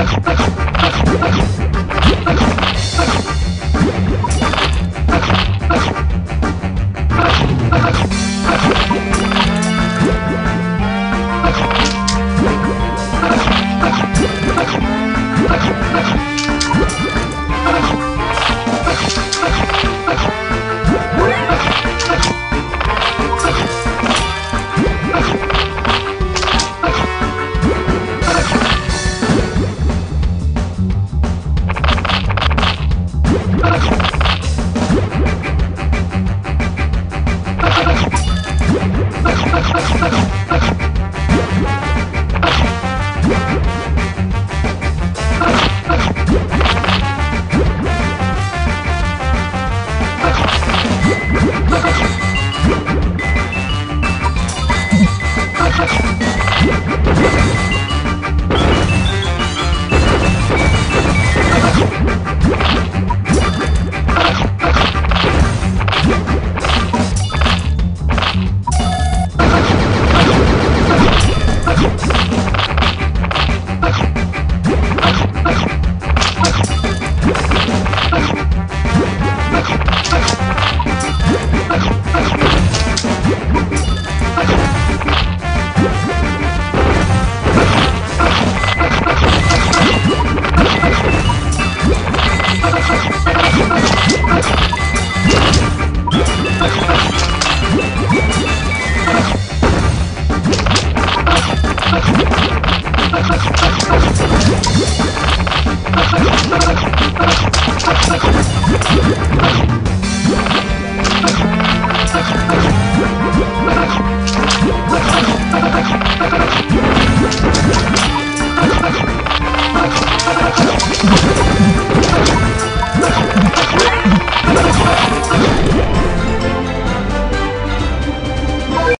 Let's go. Let's go.